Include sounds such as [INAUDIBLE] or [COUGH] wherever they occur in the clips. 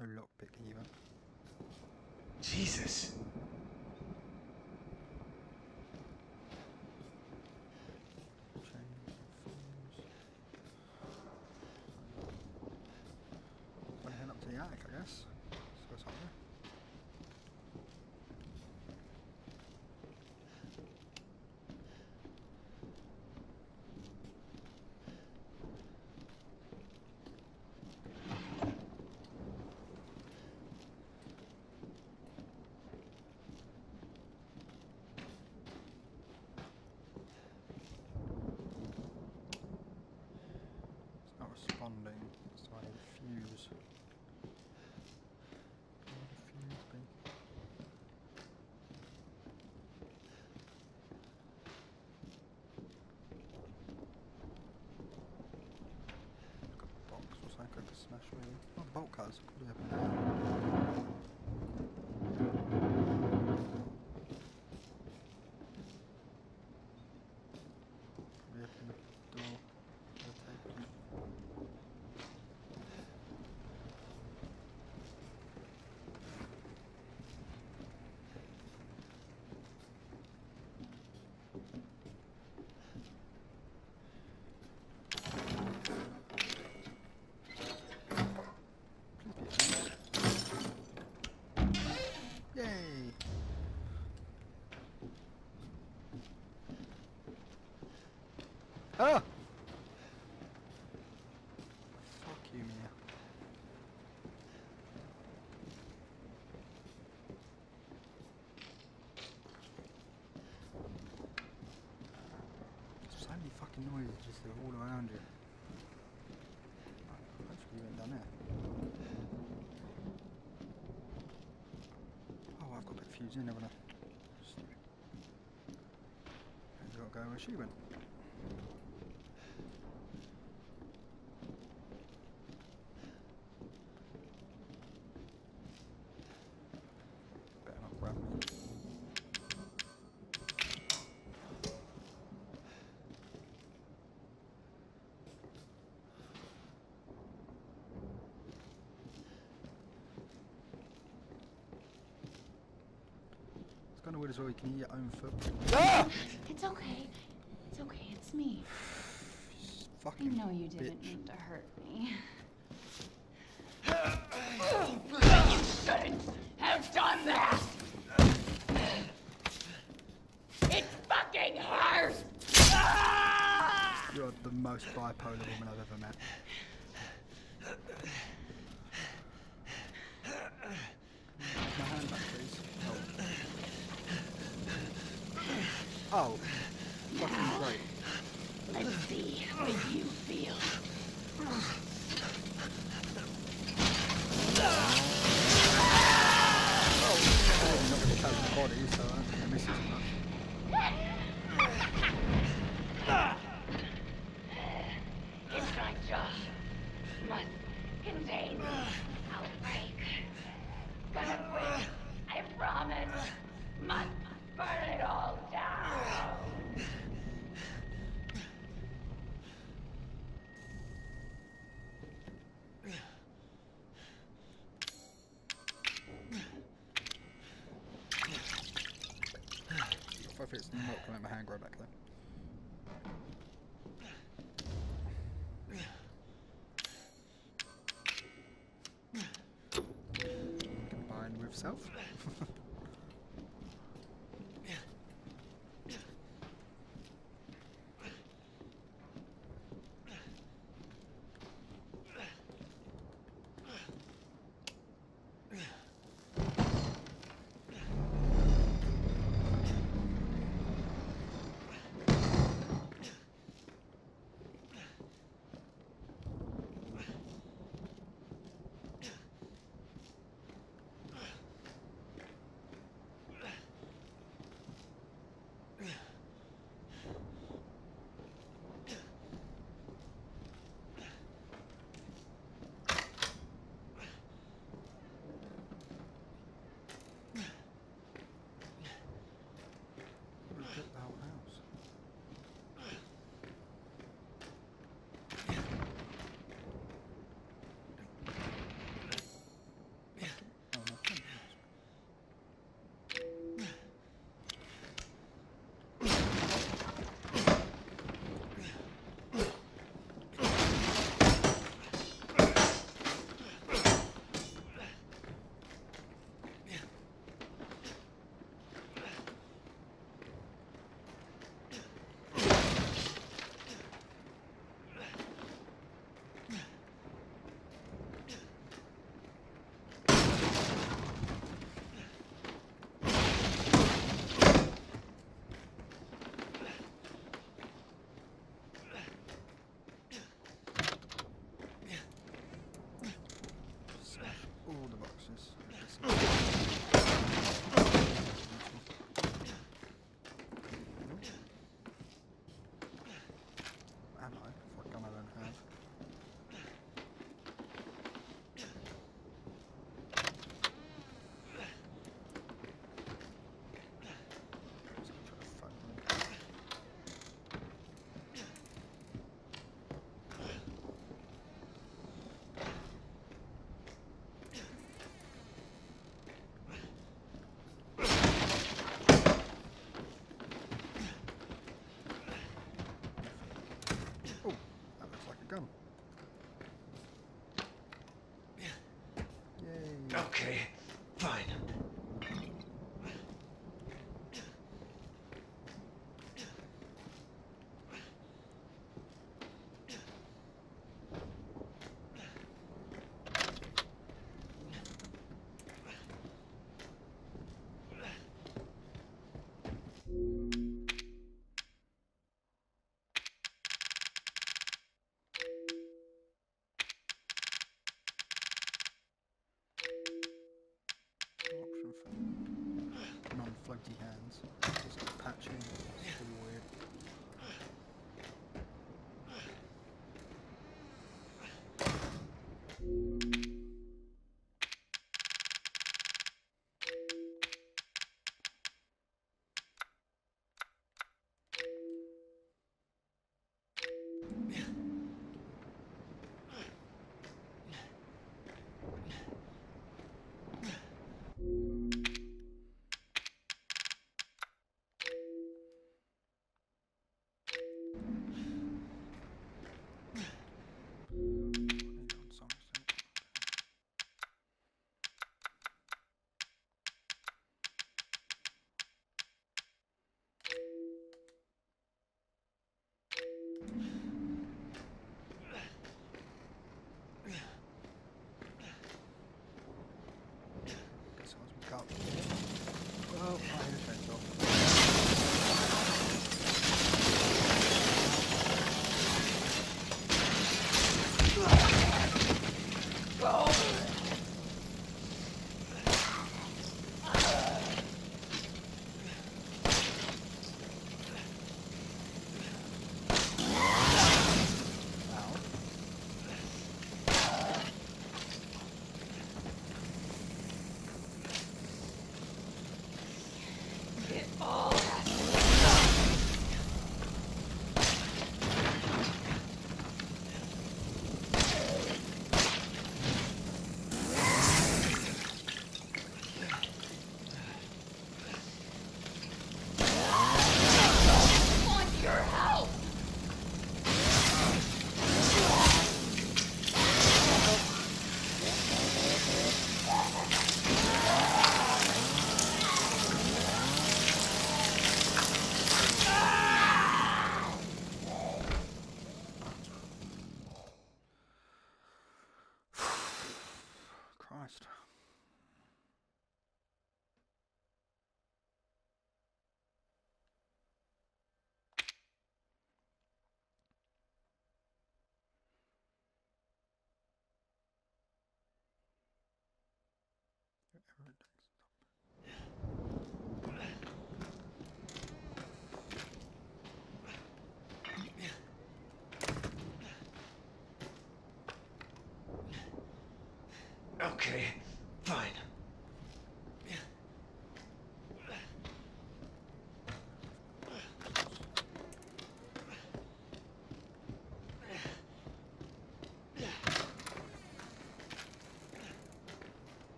No lockpick either. Jesus. acho, é o fucking noises just all around you. You. Oh, I've got to put fuse in, haven't I? I've got to go where she went. Better not grab me. It's kind of weird as well. You can hear your own footprint. Ah! It's okay. It's okay. It's me. [SIGHS] You I know you didn't bitch. mean to hurt me. You shouldn't have done that! It fucking hurts! Ah! You're the most bipolar woman I've ever met. My hand back, please. Oh. Fucking great. Let's see how you feel. Oh, not really touching the body, so think I miss it too much. It's not just must contain outbreak. Gonna quit. I promise. Must burn it all down. If I think let my hand grow back then. Combined with self. [LAUGHS]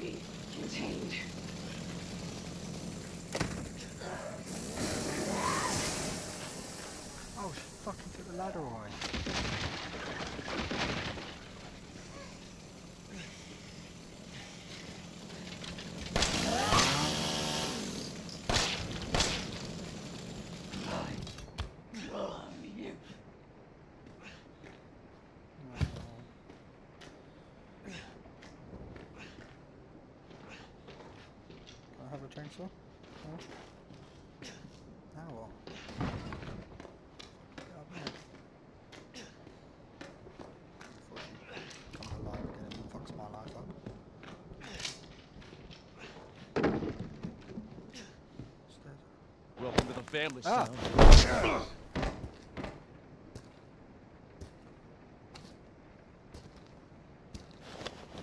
be contained. Oh, she fucking took the ladder away. Love you. Can I have a chainsaw? No? Now what? Get up there. Before she comes alive again and fucks my life up. Stairs. Welcome to the family, Ah. son.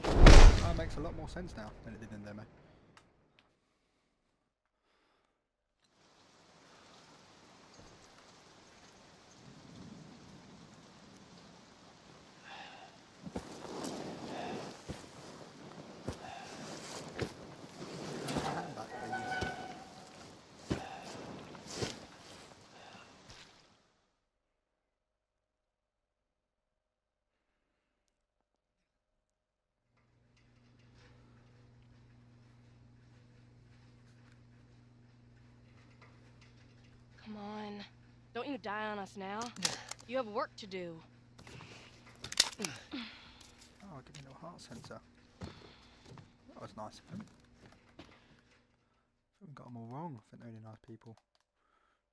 That makes a lot more sense now than it did in demo. Hand back, please. Come on. Don't you die on us now. You have work to do. Oh, give me a little heart sensor. That was nice of him. I think we got them all wrong. I think they're really nice people.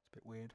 It's a bit weird.